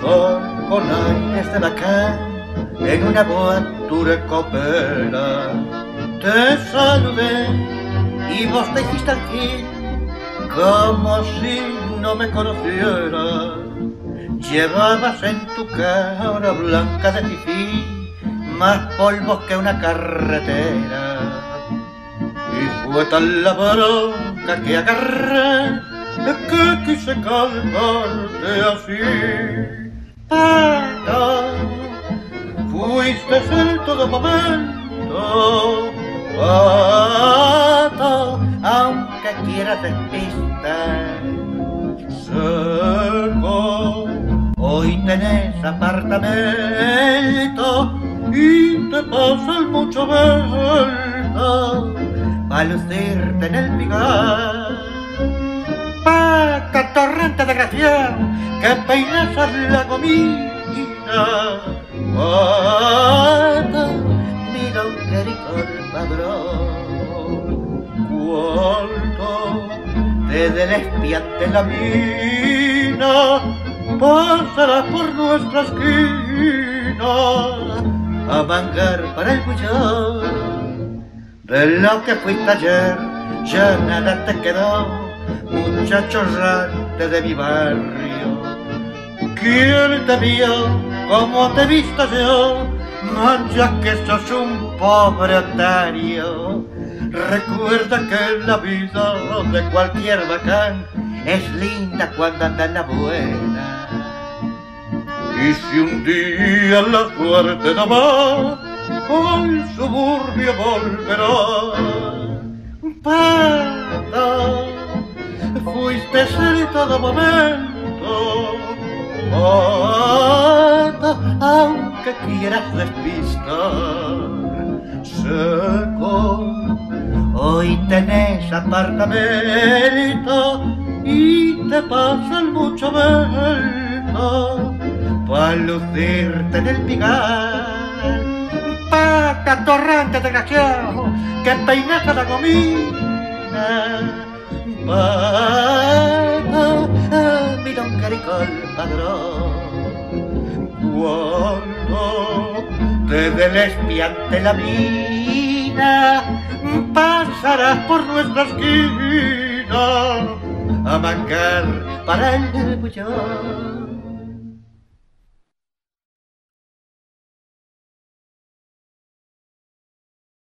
son con aires de bacán en una boatura copera. Te saludé y vos te hiciste aquí como si no me conocieras. Llevabas en tu cara blanca de fifí más polvos que una carretera. Y fue tal la bronca que agarré que quise calmarte así. Pero fuiste el todo momento, pato, aunque quieras despistar. Seco, hoy tenés apartamento y te pasan mucho vuelto para lucirte en el pigar Paca torrente desgraciado que peinas la comida. Pata, mira un querido padrón. Cuánto desde el espiante la mina pasará por nuestra esquina a mangar para el bullón. De lo que fuiste ayer, ya nada te quedó muchacho errante de mi barrio. ¿Quién te vio como te visto yo? Mancha que sos un pobre otario. Recuerda que la vida de cualquier bacán es linda cuando anda en la buena. Y si un día la suerte no va, al suburbio volverá. Pata, fuiste todo momento. aunque quieras despistar, seco, hoy tenés apartamento y te pasan mucho vento para lucirte en el pigar. Paca torrente desgraciado, que peinas a la comida Paga, padrón. Cuando desde el espiante la mina pasarás por nuestra esquina a mangar para el bullón.